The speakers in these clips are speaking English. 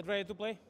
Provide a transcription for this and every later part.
Get ready to play.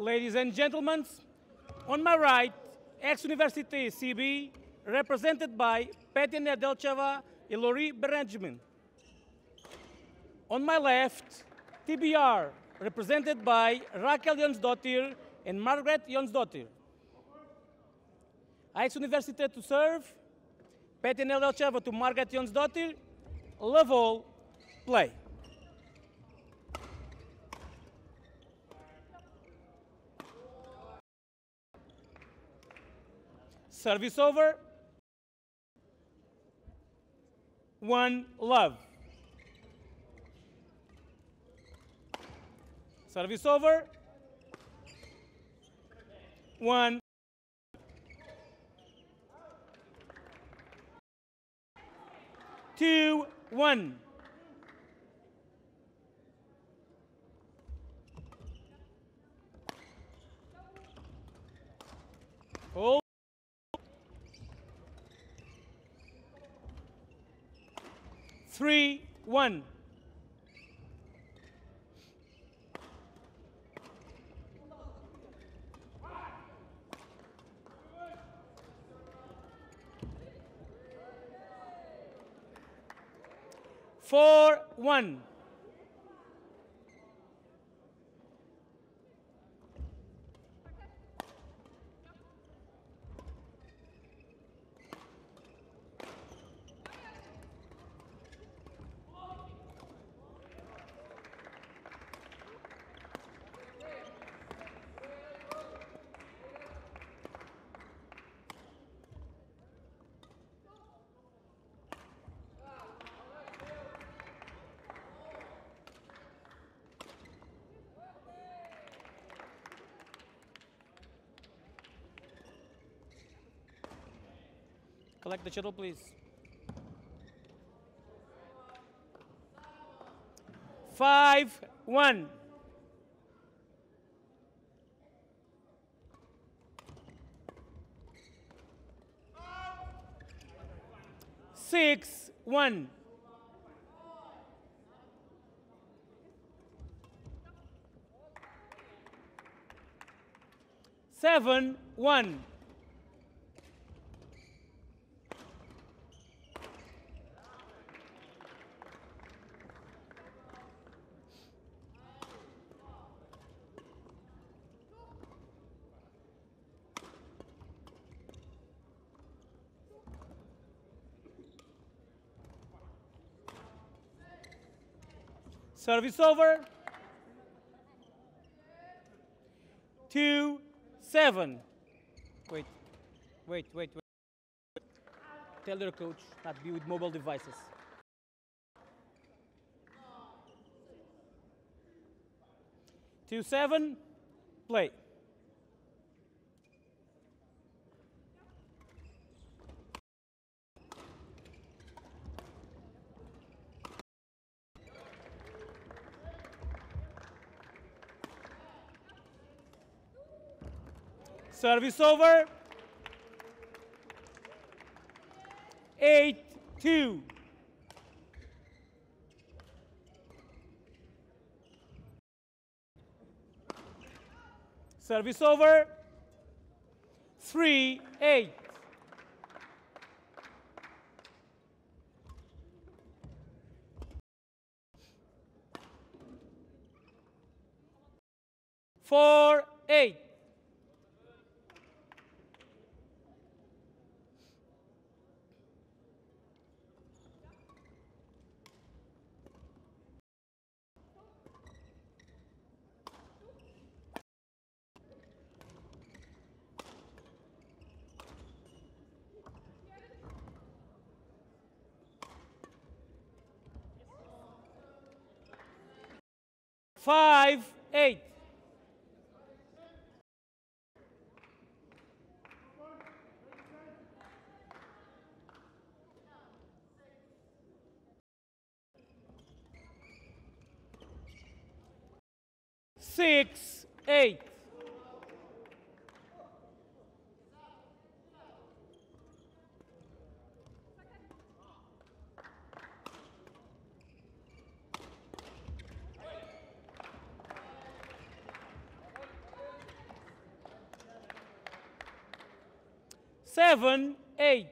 Ladies and gentlemen, on my right, Aix Université CB, represented by Petya Nedelcheva and Laurie Benredjem. On my left, TBR, represented by Rakel Jonsdottir and Margaret Jonsdottir. Aix Université to serve, Petya Nedelcheva to Margaret Jonsdottir, level play. Service over. One love. Service over. One. Two, one. Three, one. Four, one. Collect the shuttle, please. Five, one. Six, one. Seven, one. Service over. Two, seven. Wait, wait, wait, wait. Tell your coach not be with mobile devices. Two, seven, play. Service over. Eight, two. Service over. Three, eight. Four, eight. Five, eight. Six, eight. Seven, eight.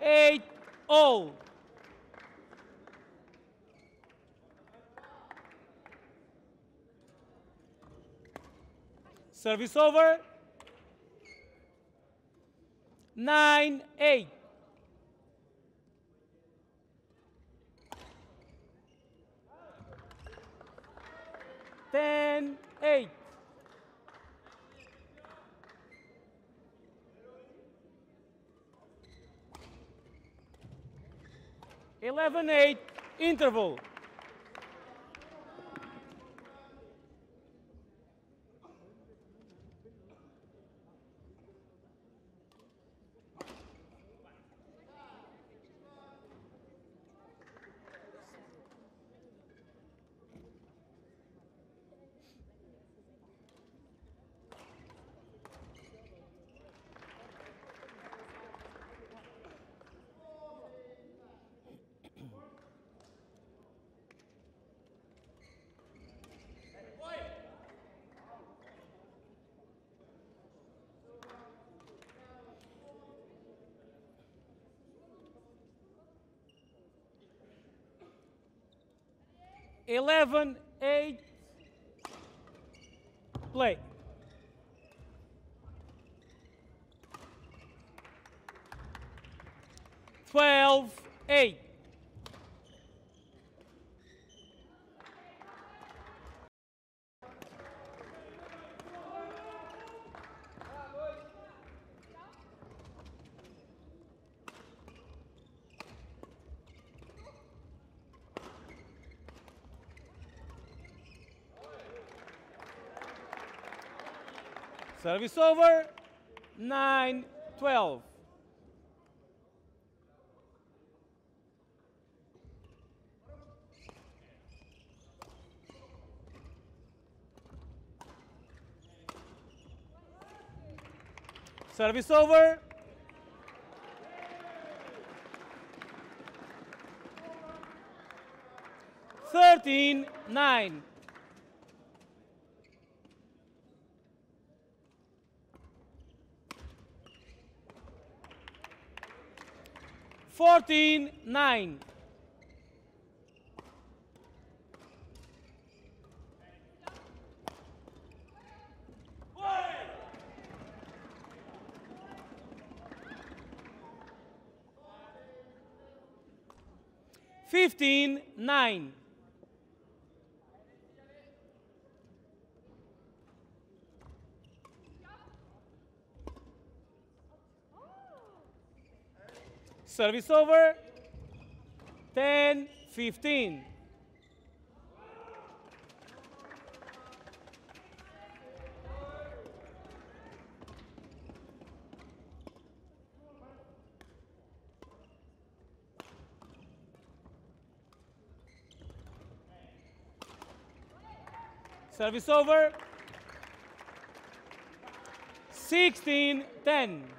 Eight, all. Service over. Nine, eight. Ten, eight. Eleven, eight. Interval. Eleven, eight. Play. Twelve, eight. Service over. Nine, twelve. Service over. Thirteen, nine. Fourteen, nine. Fifteen, nine. Service over. 10, 15. Service over. 16, 10.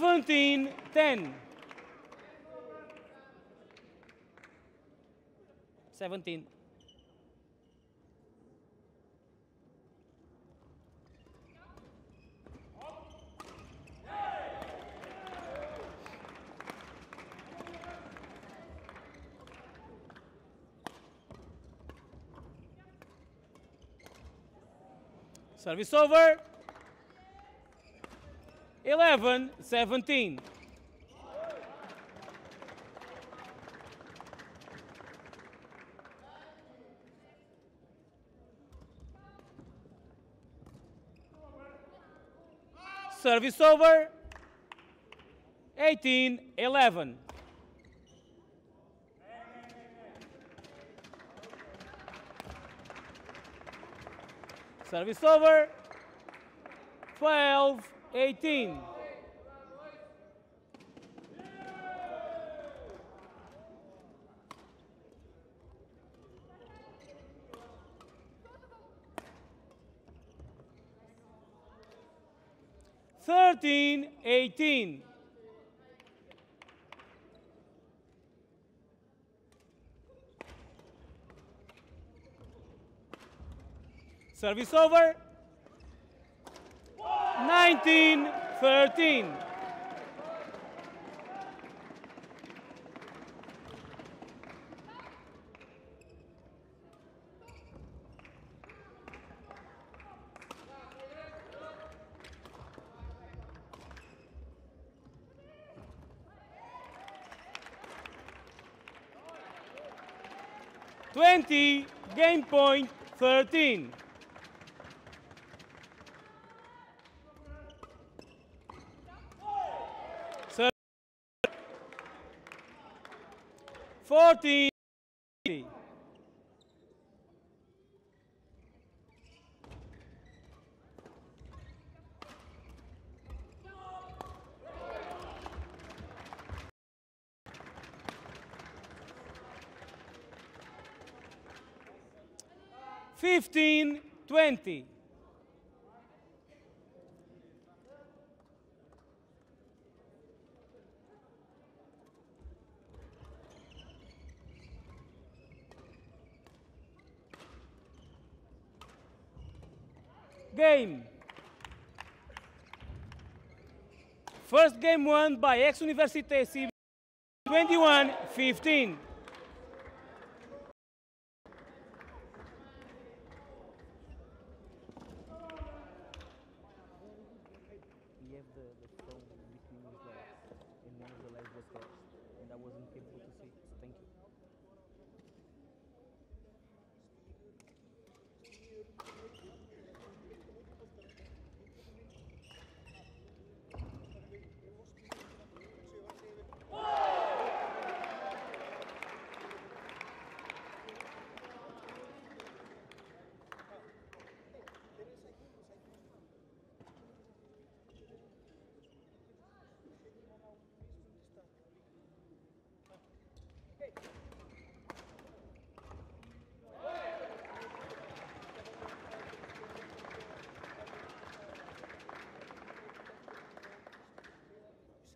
17 10. 17. Service over. 11 17. Service over. 18 11. Service over. 12 18. Thirteen, eighteen. Service over. 19 13. Twenty, game point thirteen. 14. Fifteen twenty. game. First game won by Aix Université 21-15.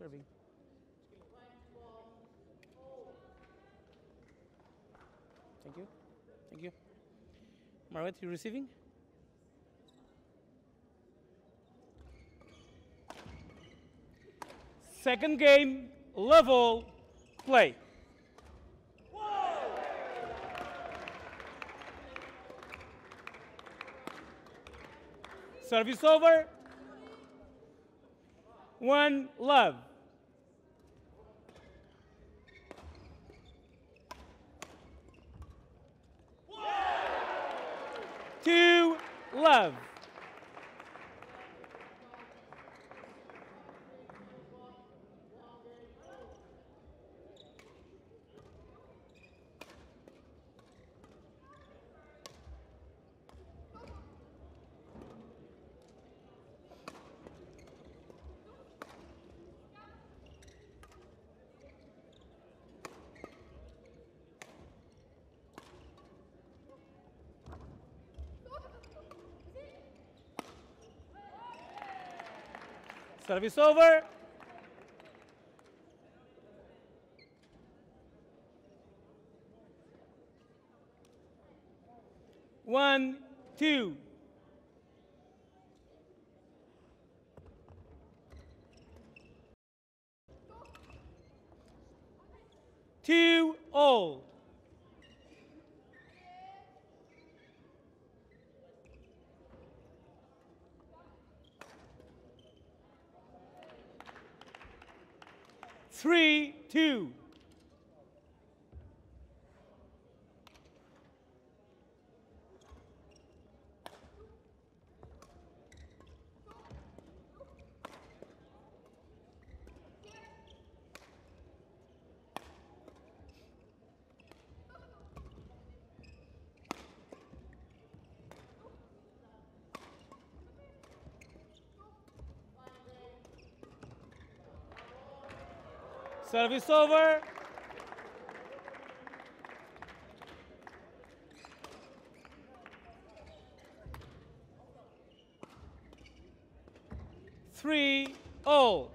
Serving. Thank you. Thank you. Margaret, you receiving? Second game, level, play. Service over. One love. Two love. Service over. One, two. Two all. three, two. Service over. Three all.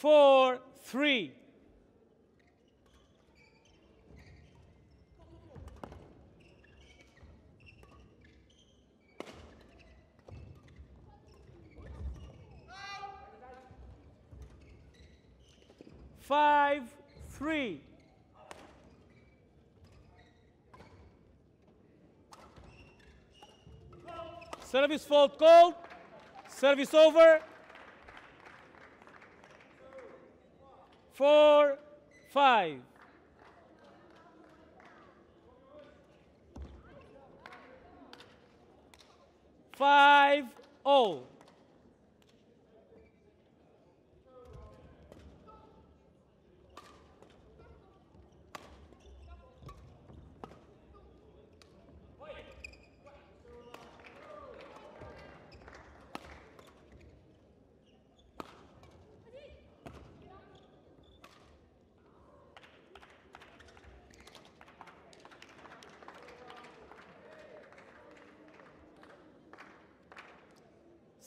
Four, three. Five, three. Service fault called. Service over. Four, five. Five, all.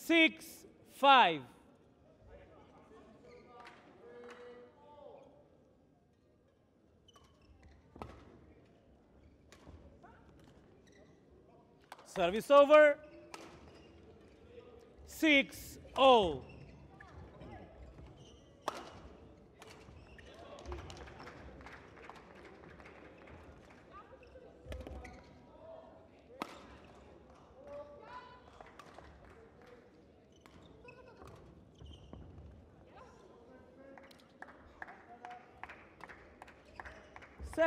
Six, five. Service over. Six, all.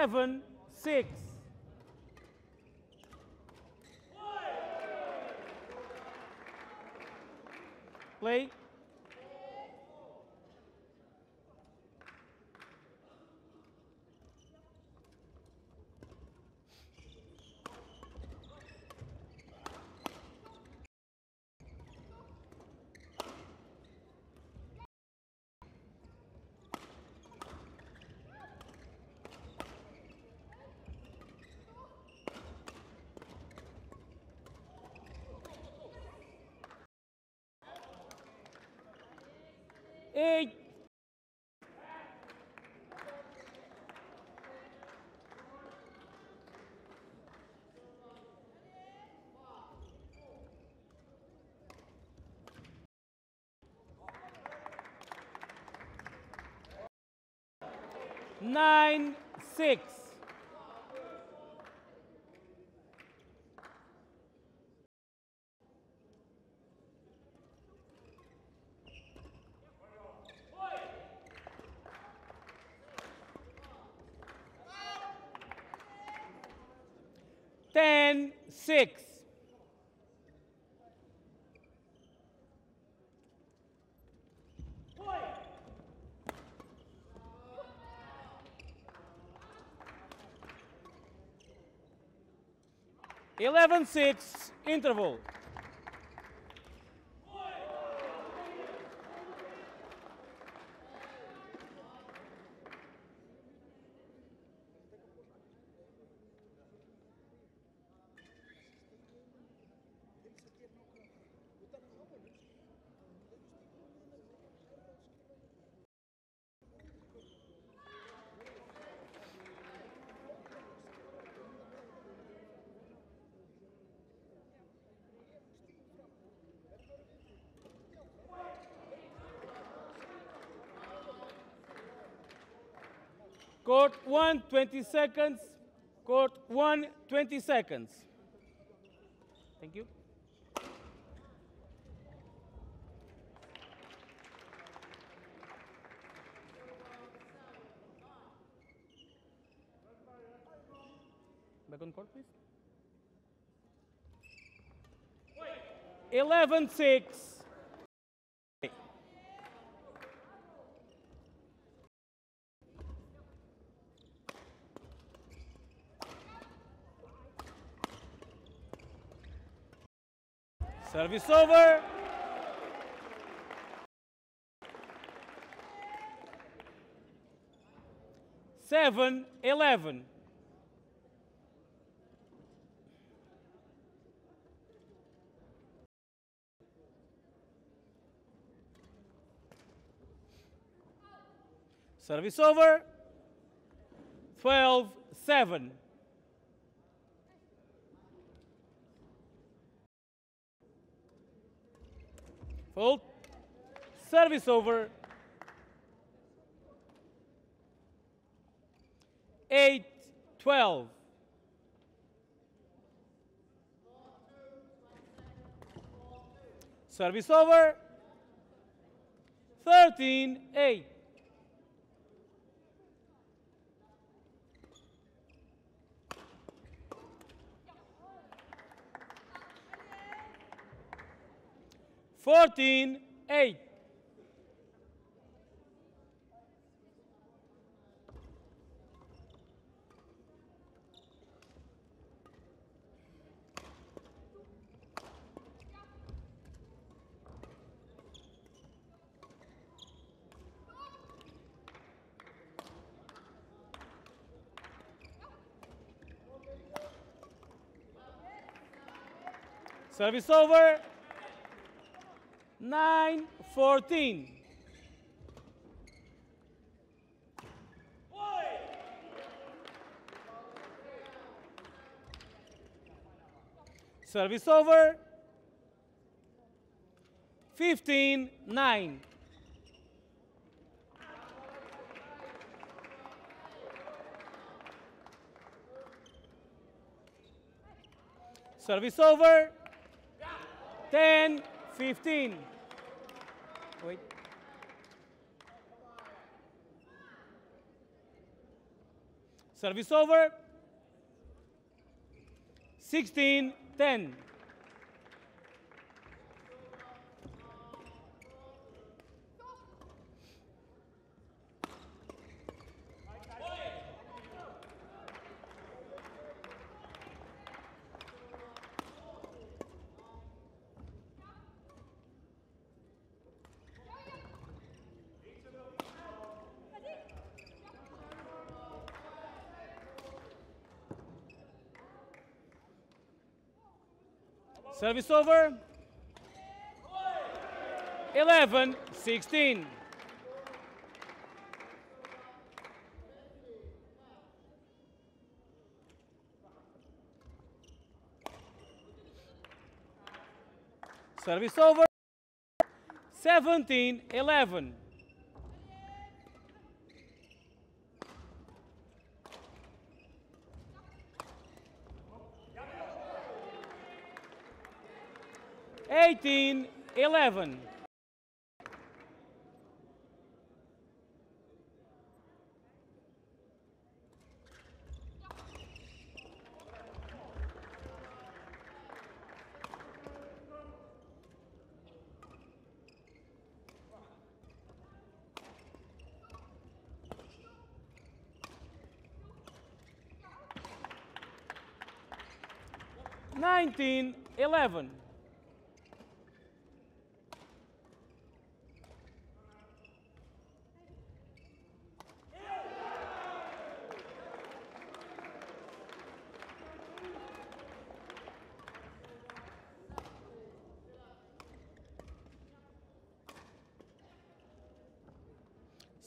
Seven, six. Play. Eight. Nine, six. 11-6, intervalo. Court 1, 20 seconds. Court 1, 20 seconds. Thank you. Back on court, please. 11 6. Service over. Seven, eleven. Service over. 12 7. Full. Service over. 8 12. Service over. 13 8. Fourteen, eight. Service over. 9 14. Service over. 15 9. Service over. 10 15. Service over. 16 10. Service over. 11 16. Service over. 17 11. Eighteen, eleven. Nineteen, eleven.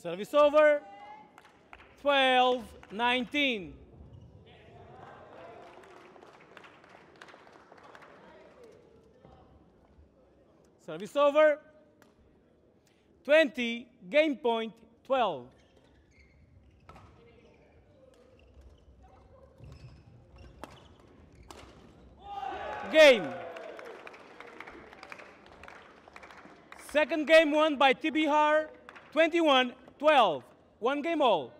Service over. 12, 19. Service over. 20, game point 12. Game. Second game won by TBR, 21 12. One game all.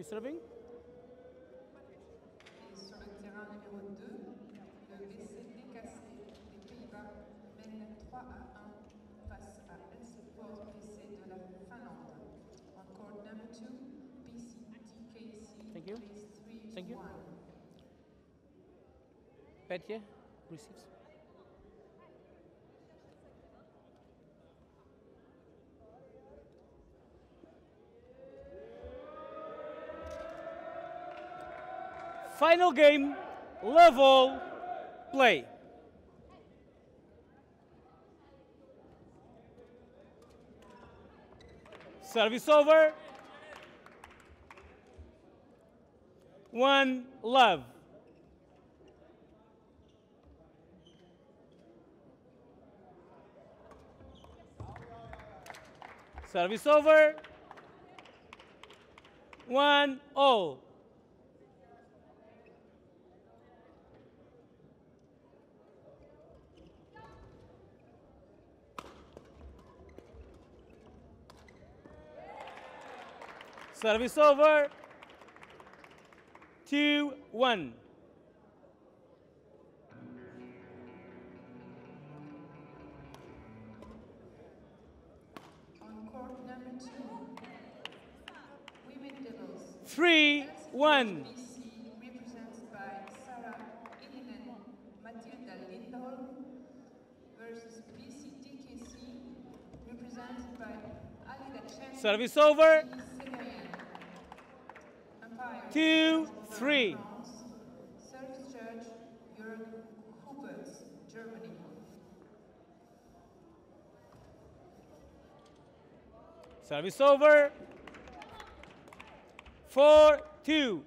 You serving? Et sur le terrain numéro 2, le BC décassé des Pays-Bas mène 3 à 1 face à Elsevier BC de la Finlande. On court number 2, BC Thank you. Thank you. 1. Petya receives. Final game, level, play. Service over. One love. Service over. One all. Service over. Two, one. Court number 2, Three, one. BC represented Two, three. Service over. Four, two.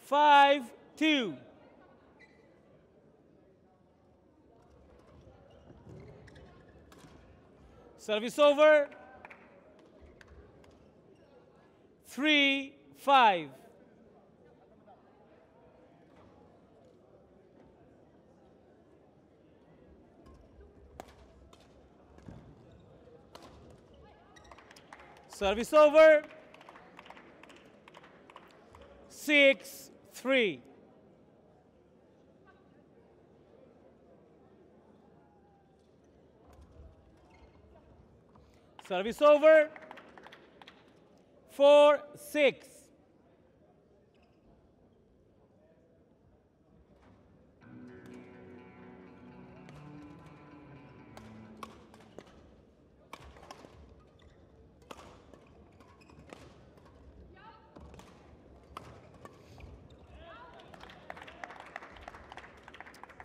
Five, two. Service over. Three, five. Service over. Six, three. Service over. Four, six.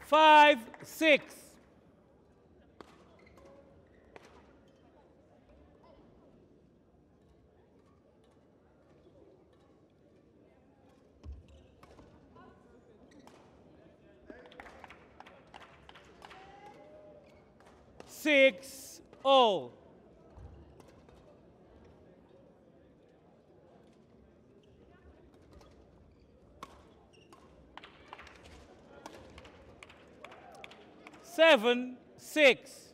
Five, six. Six, all. Seven, six.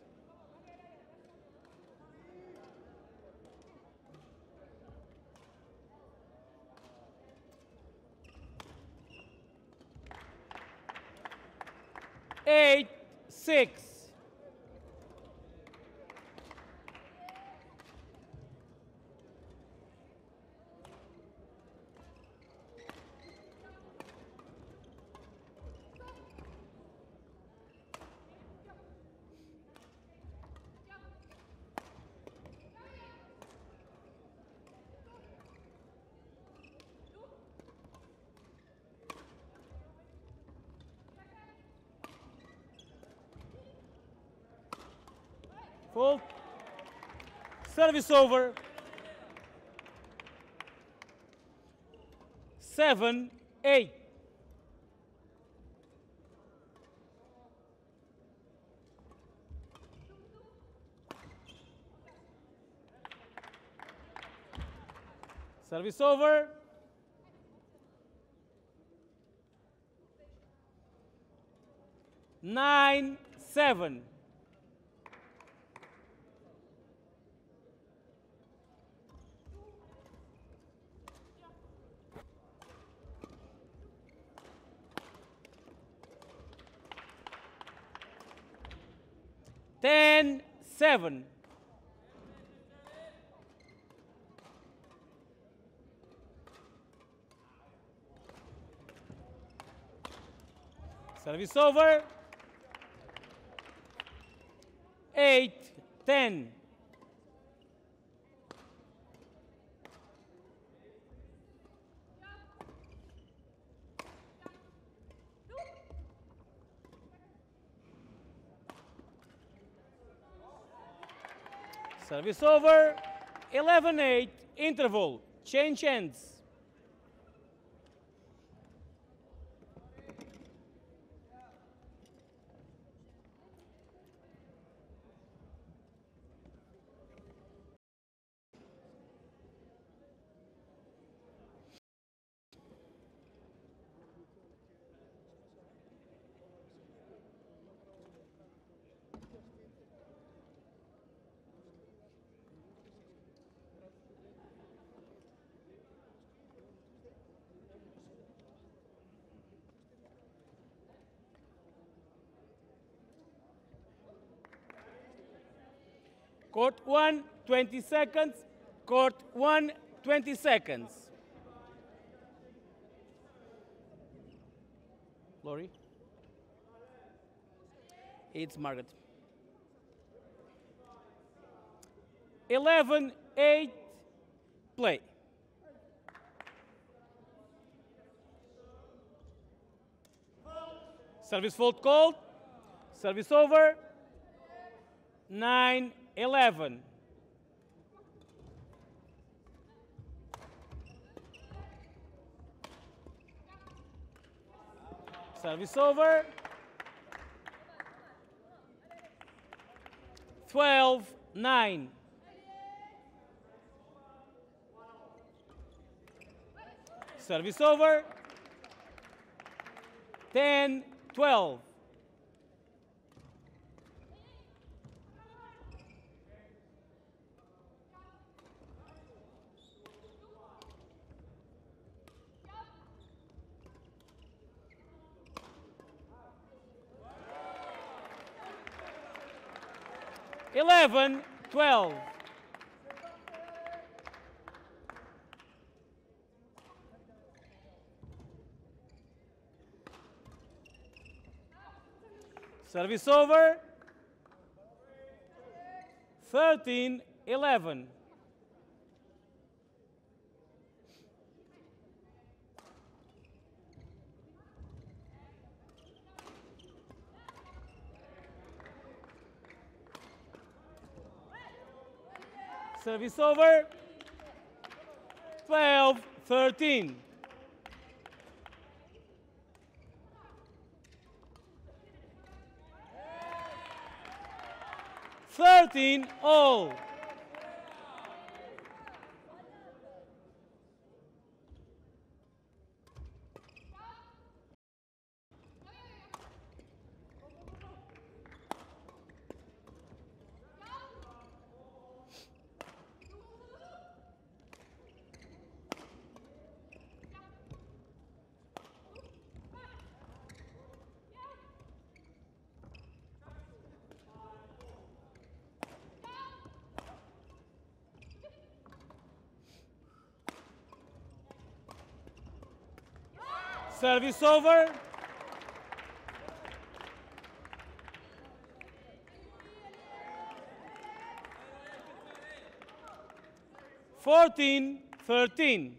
Full. Service over. Seven, eight. Service over. Nine, seven. Ten, seven. Service over. Eight, ten. Service over. 11 8. Interval. Change ends. Court 1, 20 seconds. Court 1, 20 seconds. Laurie? It's Margret. 11, 8, play. Service fault called. Service over. 9, 11. Service over. 12, 9. Service over. 10, 12. Eleven, twelve. Service over. 13, 11. Service over. 12, 13. Thirteen all. Service over. Fourteen, thirteen.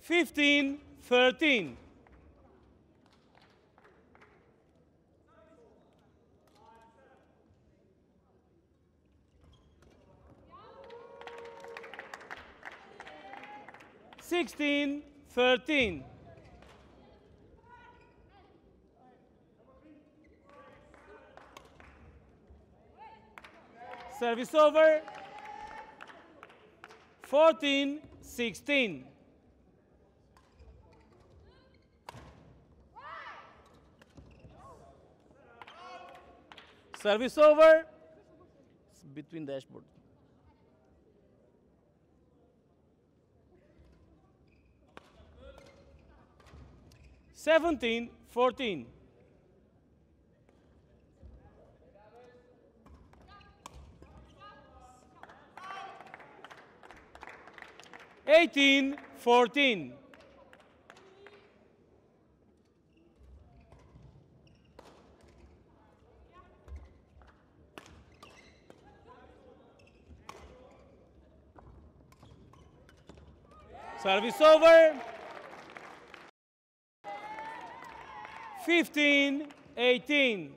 Fifteen, thirteen. Sixteen, thirteen. Service over. Fourteen, sixteen. Service over. It's between dashboard. Seventeen, fourteen. Eighteen, fourteen. Service over. 15, 18.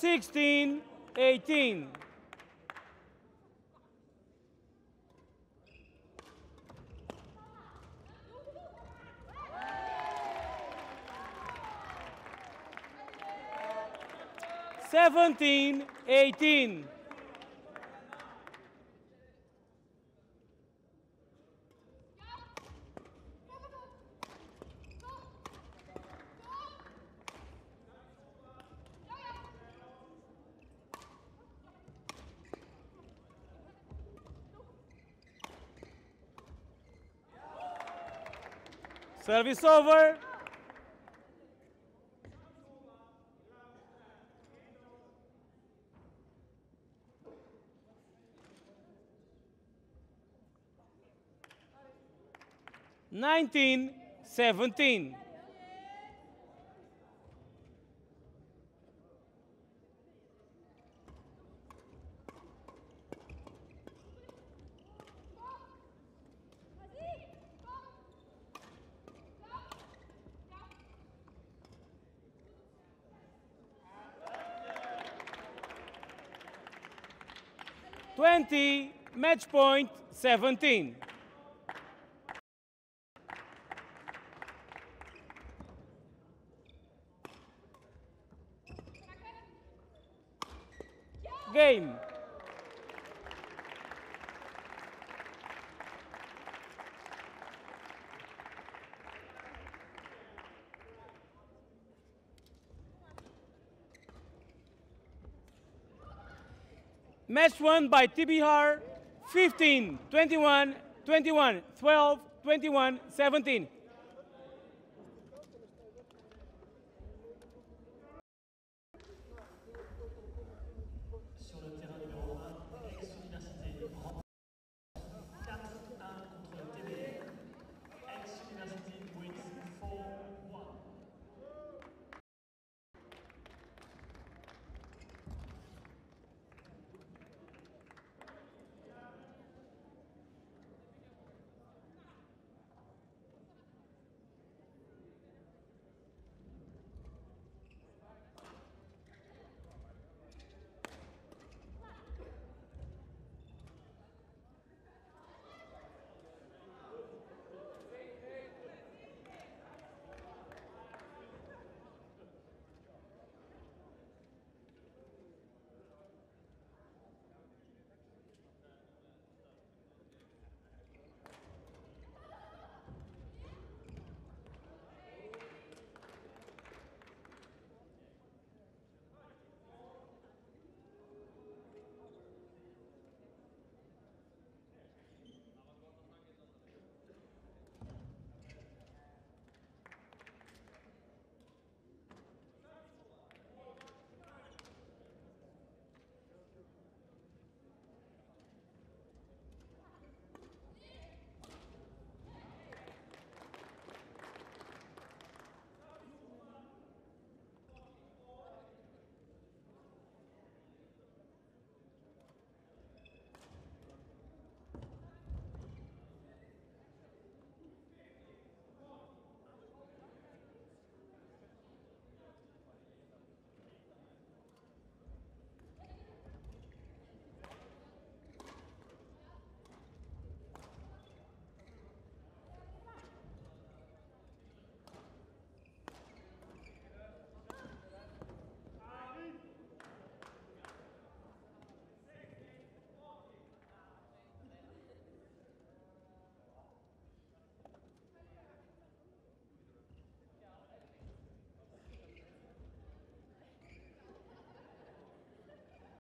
Sixteen, eighteen. Seventeen, eighteen. Service over. 1917. Twenty match point 17. Match won by TBR 15, 21, 21, 12, 21, 17.